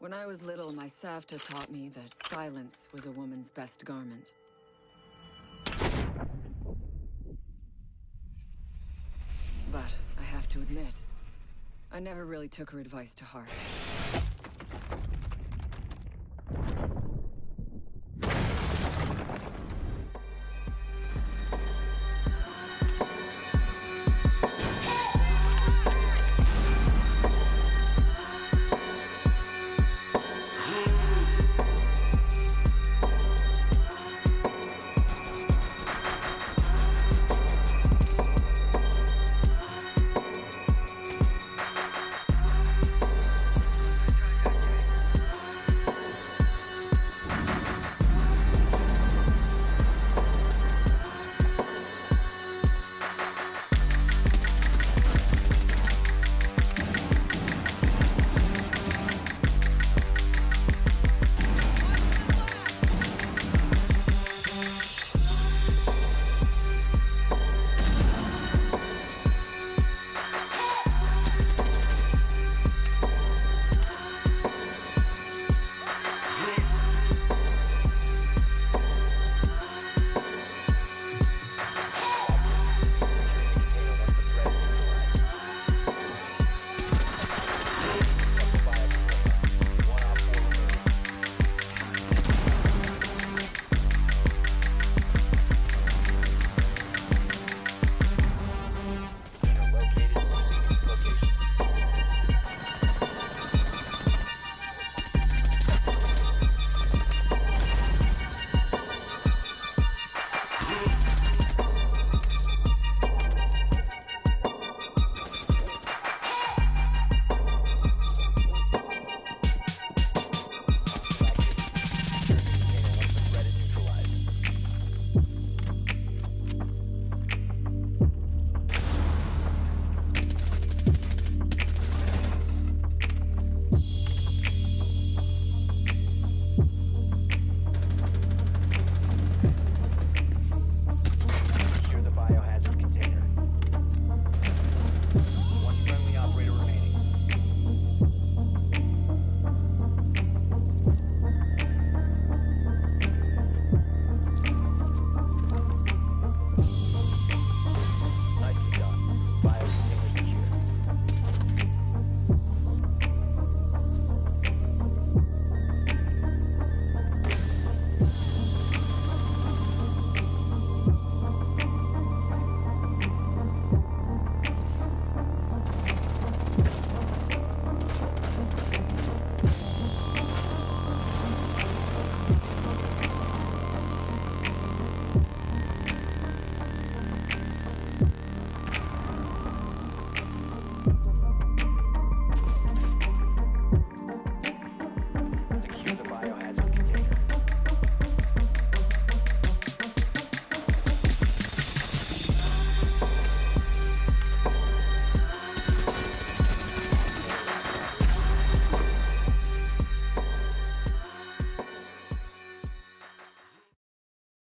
When I was little, my Savta taught me that silence was a woman's best garment. But I have to admit, I never really took her advice to heart.